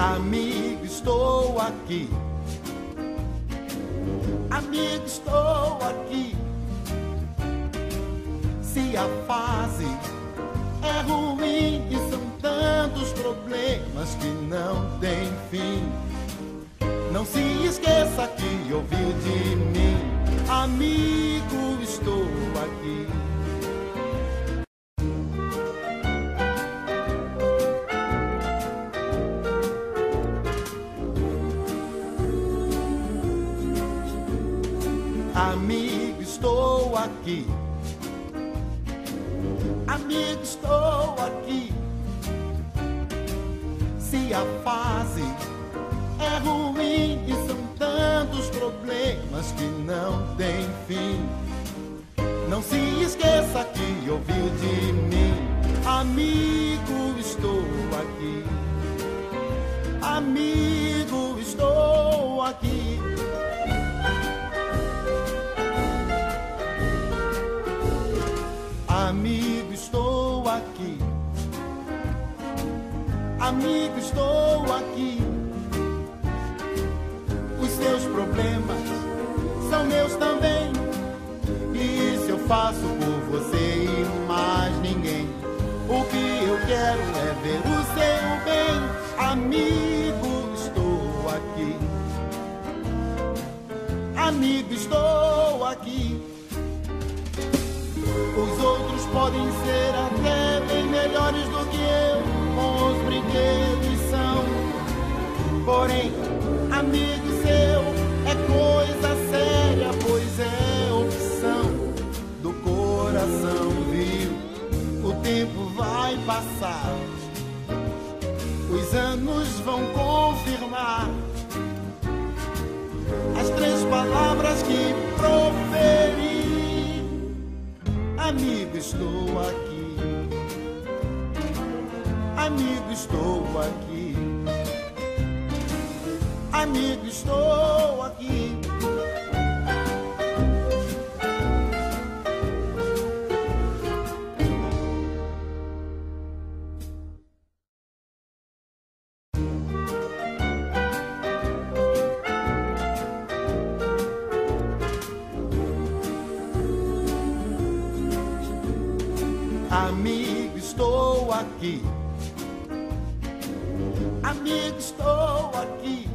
Amigo, estou aqui. Amigo, estou aqui. Se a fase é ruim e são tantos problemas que não tem fim, não se esqueça que ouviu de mim, amigo, estou aqui. Amigo, estou aqui. Amigo, estou aqui. Se a fase é ruim tantos problemas que não tem fim. Não se esqueça que ouviu de mim, amigo, estou aqui. Amigo, estou aqui. Amigo, estou aqui. Amigo, estou aqui. Faço por você e mais ninguém. O que eu quero é ver o seu bem. Amigo, estou aqui. Amigo, estou aqui. Os outros podem ser até bem melhores do que eu, os brinquedos são. Porém, amigo os anos vão confirmar as três palavras que proferi. Amigo, estou aqui. Amigo, estou aqui. Amigo, estou aqui. Amigo, estou aqui. Amigo, estou aqui.